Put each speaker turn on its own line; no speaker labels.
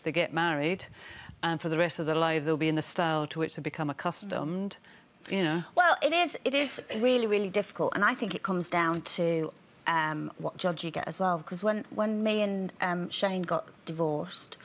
they get married, and for the rest of their life they'll be in the style to which they become accustomed. Mm. You know.
Well, it is. It is really, really difficult, and I think it comes down to um, what judge you get as well. Because when when me and um, Shane got divorced,